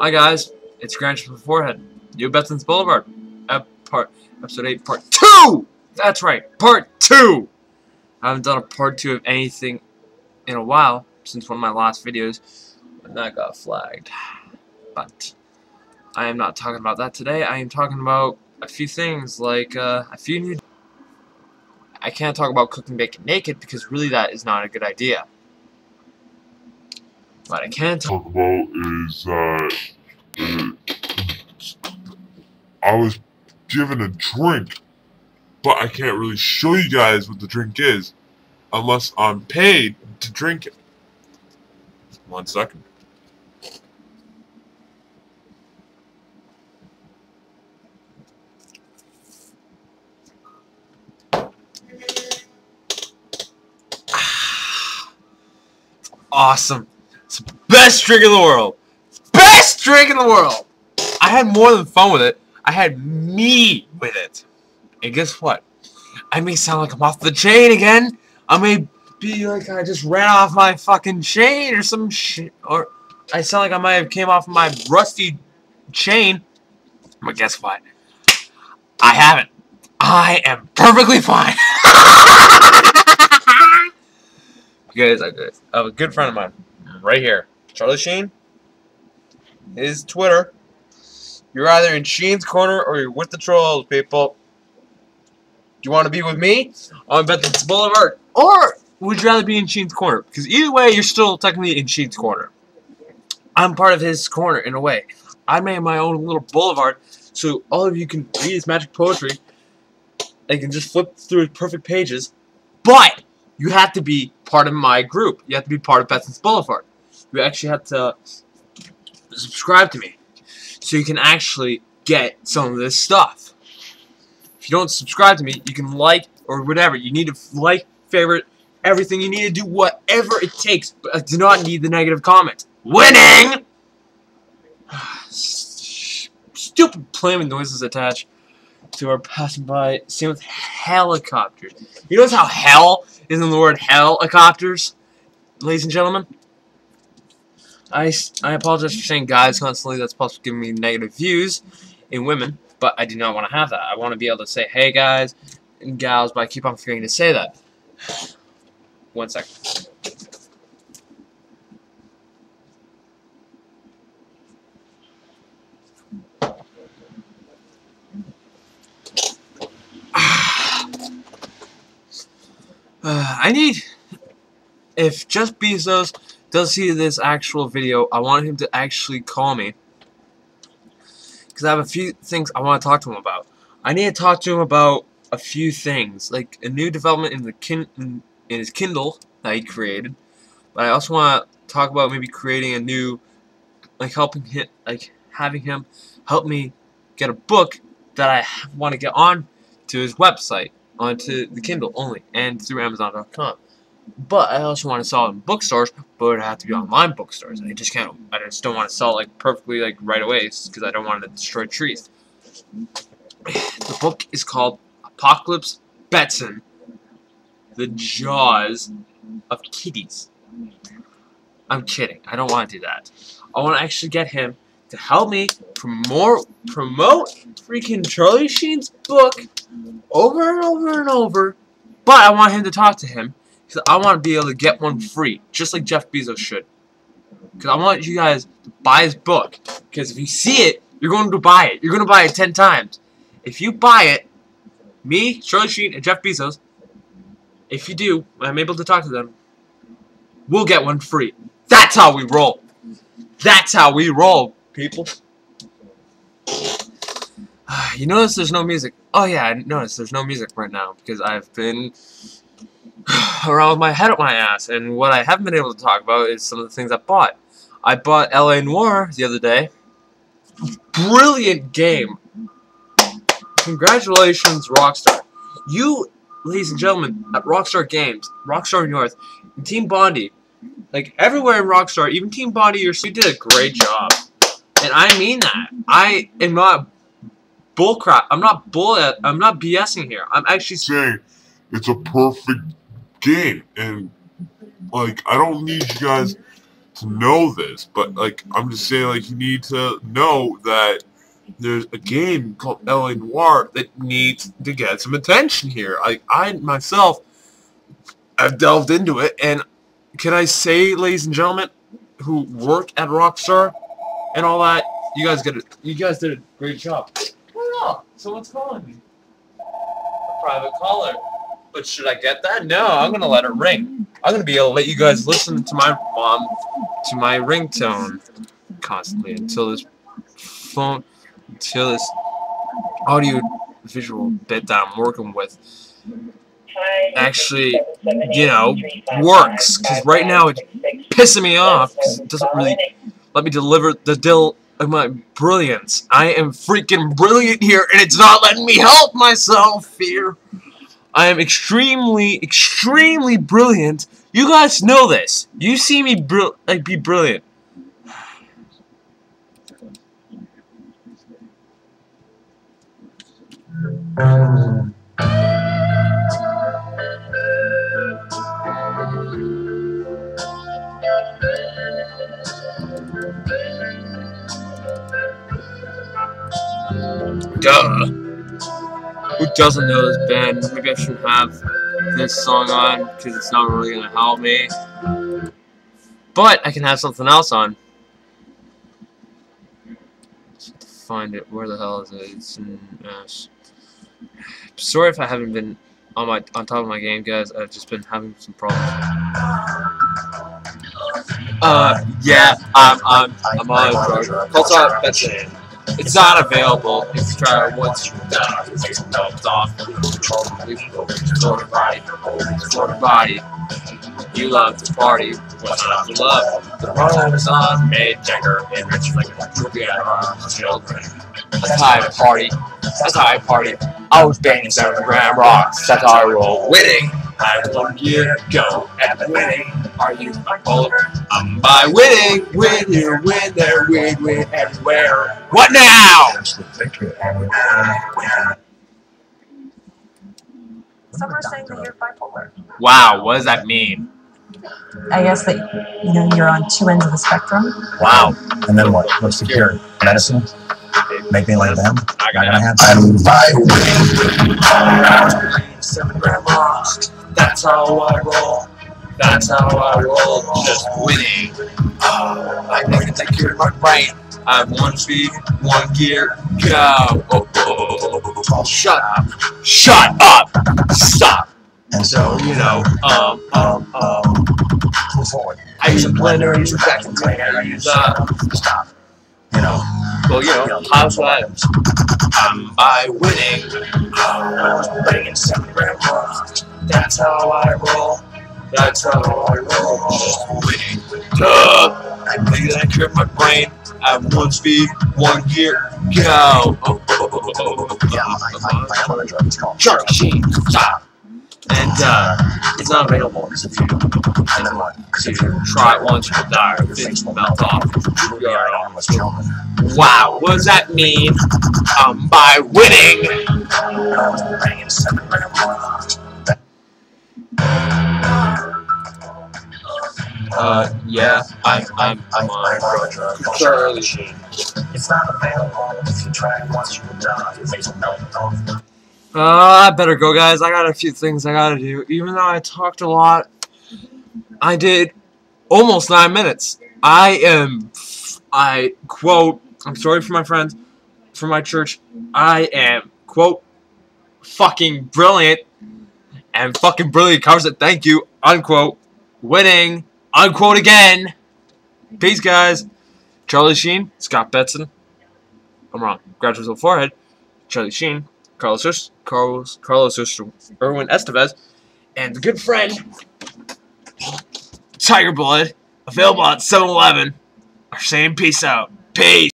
Hi guys, it's Grant from the Forehead. New Betson's Boulevard. Ep part, episode 8, part 2! That's right, part 2! I haven't done a part 2 of anything in a while, since one of my last videos, and that got flagged. But, I am not talking about that today, I am talking about a few things, like, uh, a few new... I can't talk about cooking bacon naked, because really that is not a good idea. What I can talk about is that uh, I was given a drink, but I can't really show you guys what the drink is unless I'm paid to drink it. One second. awesome. It's the best drink in the world. Best drink in the world. I had more than fun with it. I had me with it. And guess what? I may sound like I'm off the chain again. I may be like I just ran off my fucking chain or some shit. Or I sound like I might have came off my rusty chain. But guess what? I haven't. I am perfectly fine. you guys, a good friend of mine right here, Charlie Sheen. His Twitter. You're either in Sheen's corner or you're with the trolls, people. Do you want to be with me on Bethany's Boulevard, or would you rather be in Sheen's corner? Because either way, you're still technically in Sheen's corner. I'm part of his corner in a way. I made my own little boulevard, so all of you can read his magic poetry. and can just flip through his perfect pages, but you have to be part of my group. You have to be part of Betson's Boulevard. You actually have to subscribe to me so you can actually get some of this stuff. If you don't subscribe to me, you can like or whatever. You need to like, favorite, everything. You need to do whatever it takes, but I do not need the negative comments. Winning! Stupid with noises attached to our passing by. Same with helicopters. You notice how hell is in the word helicopters, ladies and gentlemen? I, I apologize for saying guys constantly. That's possibly giving me negative views in women, but I do not want to have that. I want to be able to say hey guys and gals, but I keep on forgetting to say that. One second. Uh, I need... If Jeff Bezos does see this actual video, I want him to actually call me. Because I have a few things I want to talk to him about. I need to talk to him about a few things. Like a new development in the kin in, in his Kindle that he created. But I also want to talk about maybe creating a new... Like helping him... Like having him help me get a book that I want to get on to his website onto the Kindle only and through Amazon.com. But I also want to sell it in bookstores, but it would have to be online bookstores. I just can't. I just don't want to sell it like perfectly like right away because I don't want to destroy trees. The book is called Apocalypse Betson, The Jaws of Kitties. I'm kidding. I don't want to do that. I want to actually get him to help me promote promote freaking Charlie Sheen's book over and over and over. But I want him to talk to him because I want to be able to get one free, just like Jeff Bezos should. Because I want you guys to buy his book. Because if you see it, you're going to buy it. You're going to buy it 10 times. If you buy it, me, Charlie Sheen, and Jeff Bezos, if you do, I'm able to talk to them, we'll get one free. That's how we roll. That's how we roll, people. You notice there's no music. Oh yeah, I noticed there's no music right now because I've been around with my head up my ass. And what I haven't been able to talk about is some of the things I bought. I bought L.A. Noire the other day. Brilliant game. Congratulations, Rockstar. You, ladies and gentlemen, at Rockstar Games, Rockstar North, Team Bondi, like everywhere in Rockstar, even Team Bondi, you did a great job. And I mean that. I am not bullcrap. I'm not bull. I'm not BSing here. I'm actually saying it's a perfect game, and like I don't need you guys to know this, but like I'm just saying, like you need to know that there's a game called LA Noire that needs to get some attention here. Like I myself have delved into it, and can I say, ladies and gentlemen, who work at Rockstar and all that, you guys did it. You guys did a great job. What Someone's calling me. A private caller. But should I get that? No, I'm gonna let it ring. I'm gonna be able to let you guys listen to my mom to my ringtone constantly until this phone until this audio visual bit that I'm working with actually, you know, works. Because right now it's pissing me off because it doesn't really let me deliver the dill of my brilliance. I am freaking brilliant here, and it's not letting me help myself here. I am extremely, extremely brilliant. You guys know this. You see me like be brilliant. Duh. Who doesn't know this band? Maybe I shouldn't have this song on because it's not really gonna help me. But I can have something else on. Find it. Where the hell is it? It's in. Uh, sorry if I haven't been on my on top of my game, guys. I've just been having some problems. Uh, yeah, I'm I'm I'm on a drug. Call. That's it. It's not available. You try once, you die. It's dumped off. Explore body. Explore body. You love to party. What's not to love? The road is on. Made Jagger enriched like a droopy arms children. That's how I party. That's how I party. I was banging seven gram rocks. That's how I roll. Winning. I want you to go at winning. Are you bipolar? I'm um, by winning. Win here, win there, win, win everywhere. What now? Some are saying that you're bipolar. Wow, what does that mean? I guess that you know you're on two ends of the spectrum. Wow. And then what? What's the cure? Medicine? Make me like them? I gotta gonna have happen. seven gram rocks. That's how I roll. That's how I roll. Just winning. Oh, I think it's like you're my brain. I have one speed, one gear, go. Oh, oh, oh, oh, oh. Shut up. Shut up. Stop. And So, you know, um, um, um. I use a blender, I use a vacuum cleaner, I use, uh, Stop. You know. well, you know, how's that? I'm by winning. Oh, banging seven gram rocks. That's how I roll. That's how I roll. Just winning. Duh. I think that I trip my brain. I have one speed, one gear, go. Yeah, I, I, I am on a drug. It's called Shark Machine, stop. And, uh, it's not available. Because if you, and then what? Because if you Try it once, you'll die. Your face will melt off. you are an armless gentleman. Wow, what does that mean? Um, by winning. I rocks. Uh, yeah, I'm, I'm, I'm on on a drug. called Charlie Sheen. It's not available. If you try it once, you die. Your face will melt off. Uh, I better go, guys. I got a few things I gotta do. Even though I talked a lot, I did almost nine minutes. I am, I quote, I'm sorry for my friends, for my church, I am, quote, fucking brilliant, and fucking brilliant covers it, thank you, unquote, winning, unquote again. Peace, guys. Charlie Sheen, Scott Betson, I'm wrong, graduates on forehead, Charlie Sheen, Carlos Carlos Carlos Erwin Estevez, and the good friend Tiger Blood, available at 7-Eleven, are saying peace out. Peace.